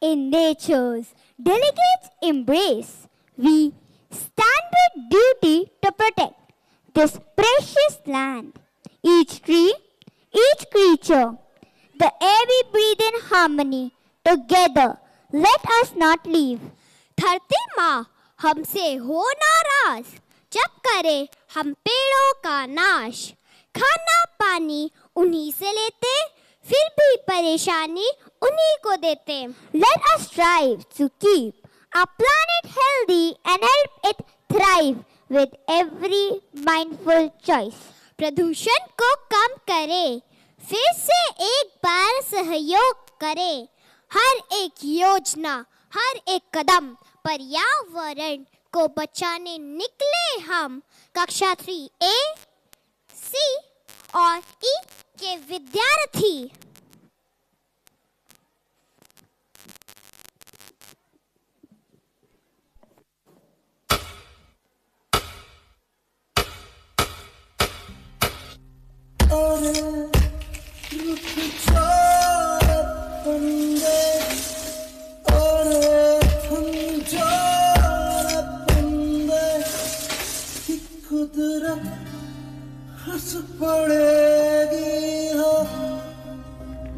in nature's delicate embrace. We stand with duty to protect this precious land. Each tree, each creature, the air we breathe in harmony. Together, let us not leave. धरती माँ हमसे हो नाराज़ जब करे हम पेड़ों का नाश खाना पानी उन्हीं से लेते फिर भी परेशानी उन्हीं को देते Let us strive to keep our planet healthy and help it thrive with every mindful choice. प्रदूषण को कम करे, फिर से एक बार सहयोग करे। हर एक योजना, हर एक कदम पर्यावरण को बचाने निकले हम। कक्षा थ्री ए, सी और ई e के विद्यार्थी।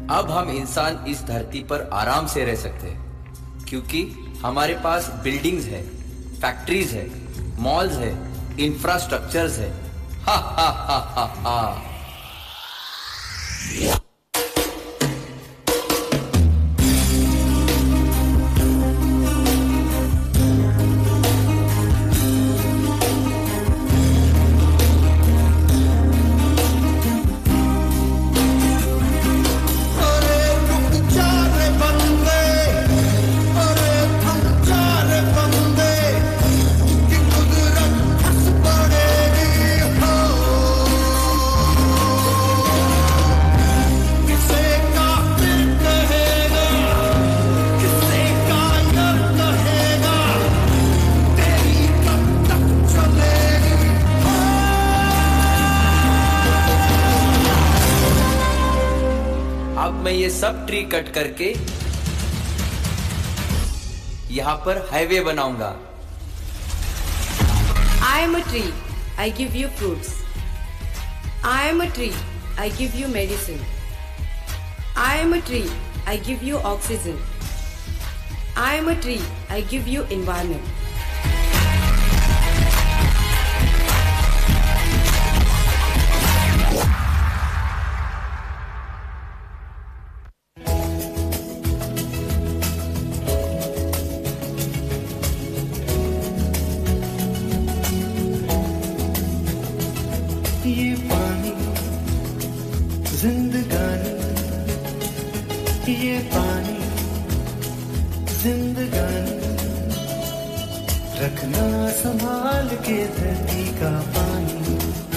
अब हम इंसान इस धरती पर आराम से रह सकते हैं, क्योंकि हमारे पास बिल्डिंग्स है फैक्ट्रीज है मॉल्स है इंफ्रास्ट्रक्चर्स है। हा हा हा हा हा। मैं ये सब ट्री कट करके यहाँ पर हाईवे बनाऊँगा। I am a tree I give you fruit I am a tree I give you medicine I am a tree I give you oxygen I am a tree I give you environment जिंदगानी। रखना संभाल के धरती का पानी।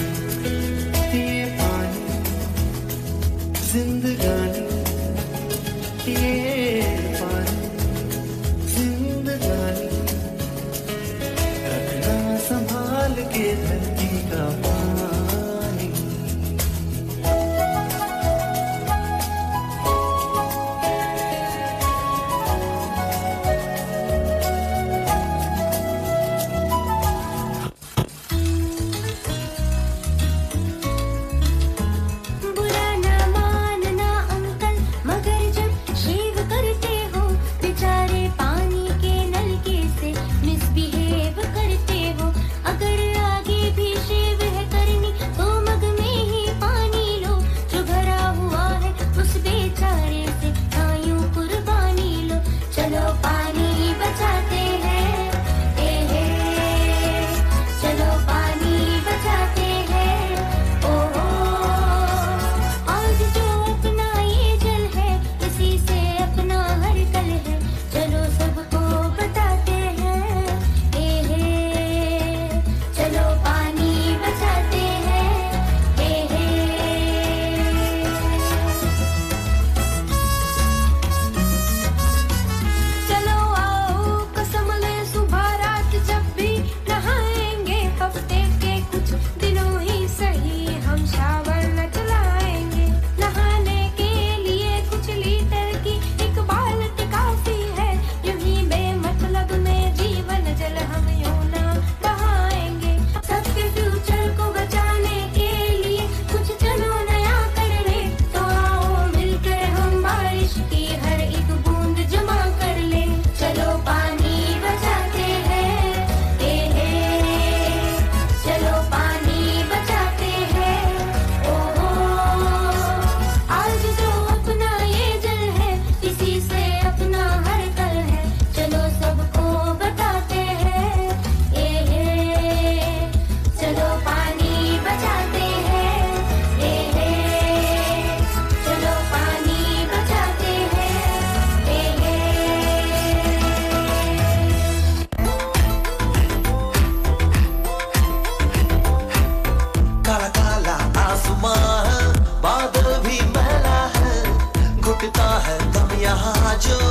I just.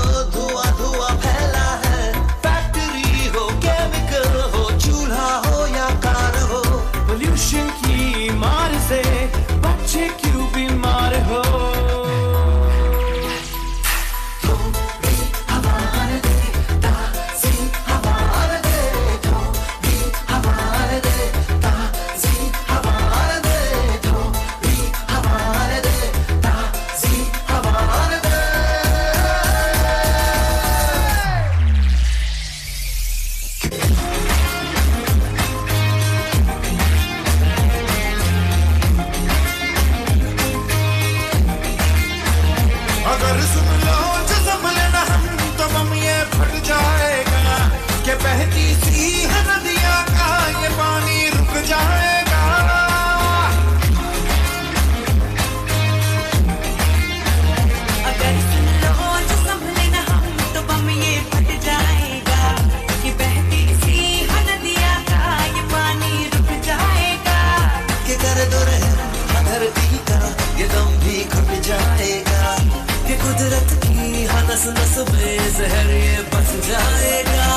नस नस बेजहर ये बस जाएगा।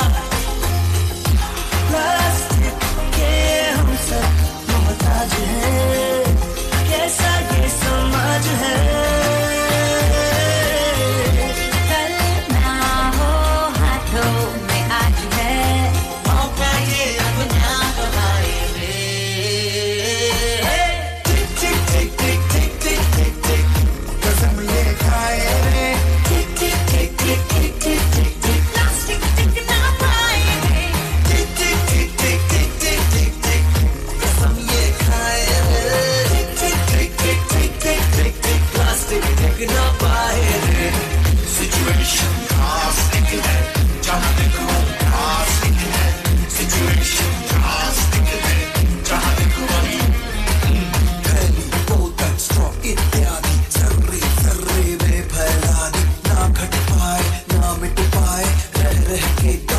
प्लास्टिक के हम सब समाज है। baby, keep